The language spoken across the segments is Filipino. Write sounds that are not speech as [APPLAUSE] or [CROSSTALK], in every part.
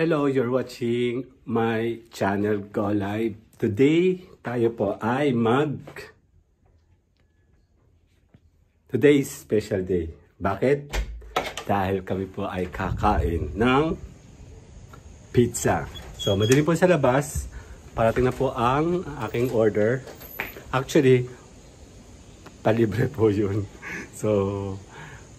Hello, you're watching my channel Go Live. Today, tayo po ay mag... Today is special day. Bakit? Dahil kami po ay kakain ng pizza. So, madaling po sa labas. Parating na po ang aking order. Actually, palibre po yun. So,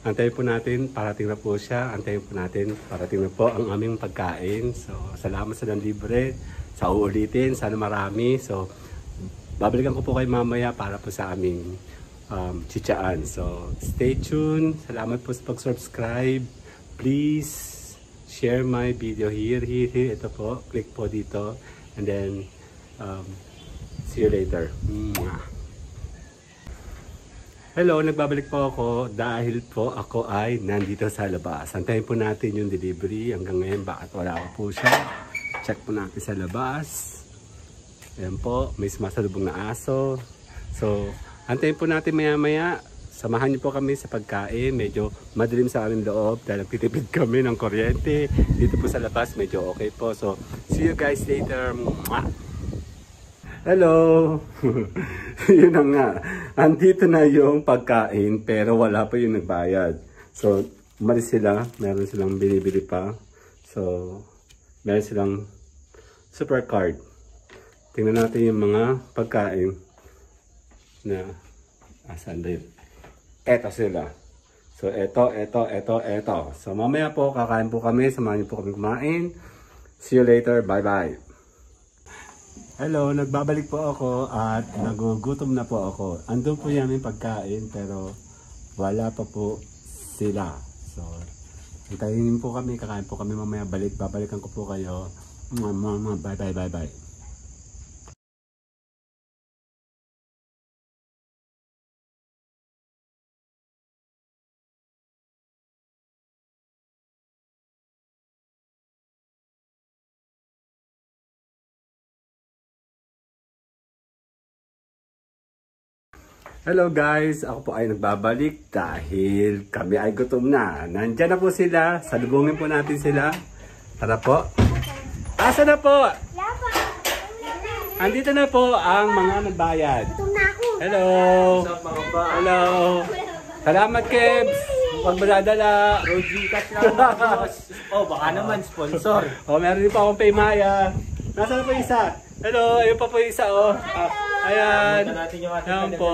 antayin po natin, parating na po siya. Antayin po natin, parating na po ang aming pagkain. So, salamat sa libre. Sa uulitin, sana marami. So, babalikan ko po kayo mamaya para po sa aming um, chichaan. So, stay tuned. Salamat po sa pag-subscribe. Please, share my video here, here, here. Ito po, click po dito. And then, um, see you later. Mwah. Hello, nagbabalik po ako dahil po ako ay nandito sa labas. Antayin po natin yung delivery hanggang ngayon bakit wala pa po siya. Check po natin sa labas. Ayan po, may sumasalubong na aso. So, antayin po natin maya maya. Samahan niyo po kami sa pagkain. Medyo madilim sa aming loob dahil nagtitipid [LAUGHS] kami ng kuryente. Dito po sa labas, medyo okay po. So, see you guys later. Mwah! Hello! [LAUGHS] yun na nga. Andito na yung pagkain pero wala pa yung nagbayad. So, umalis sila. Meron silang binibili pa. So, meron silang super card. Tingnan natin yung mga pagkain na asan din. Eto sila. So, eto, eto, eto, eto. So, mamaya po, kakain po kami. Samahan niyo po kami kumain. See you later. Bye-bye. Hello, nagbabalik po ako at nagugutom na po ako. Andun po yung pagkain pero wala pa po sila. So, hintayin po kami, kakain po kami mamaya balik. Babalikan ko po kayo. Bye bye bye bye. Hello guys, ako po ay nagbabalik dahil kami ay gutom na. Nandiyan na po sila, salubungin po natin sila. Tara po. Asa na po? Andito na po ang mga nagbayad. Hello. Hello. Salamat Kebs. Huwag mo dadala. Roji cash lang. Oh, baka naman sponsor. Oh, meron din pa akong paymaya. Nasaan na po isa? Hello, ayun pa po isa oh. Ah. Ayan. Ayan po.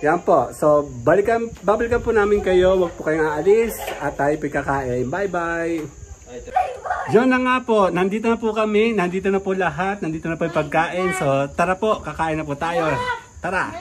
Yan po. So, balikan, babalikan po namin kayo. Huwag po kayong aalis. At tayo po kakain. Bye-bye. Yun na nga po. Nandito na po kami. Nandito na po lahat. Nandito na po yung pagkain. So, tara po. Kakain na po tayo. Tara.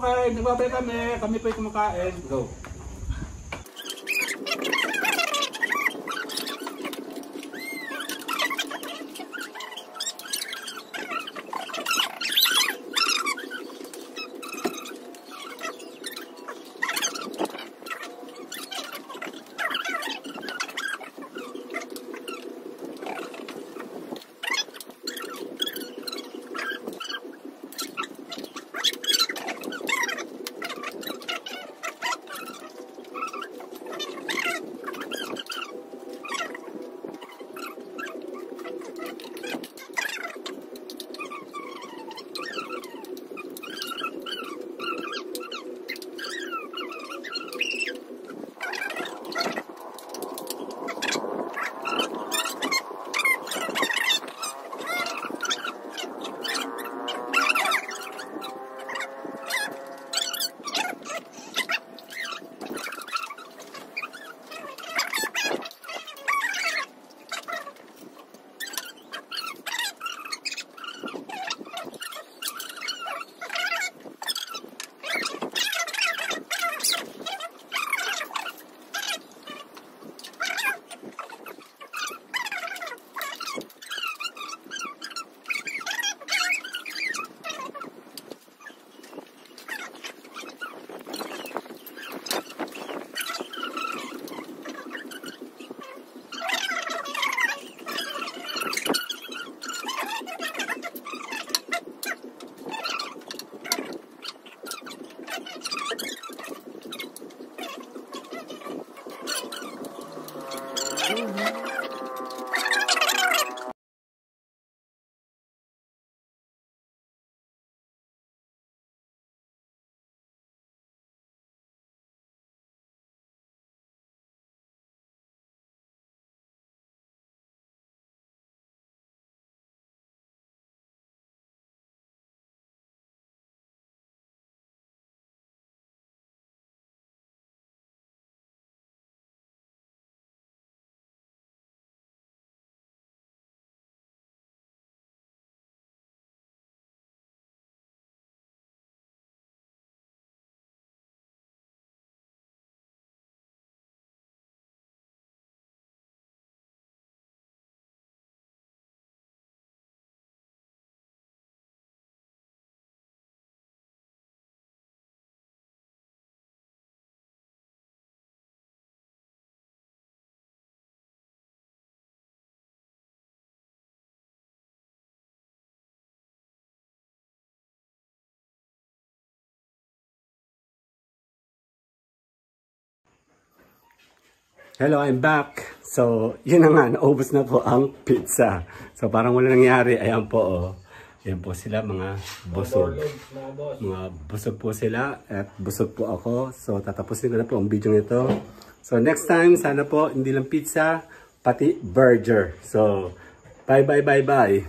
Okay, nagbabay kami. Kami po yung kumakain. Go. Hello, I'm back. So, yun na nga, naubos na po ang pizza. So, parang wala nangyari. Ayan po, oh. Ayan po sila, mga busog. Mga busog po sila at busog po ako. So, tatapusin ko na po ang video nito. So, next time, sana po, hindi lang pizza, pati burger. So, bye, bye, bye, bye.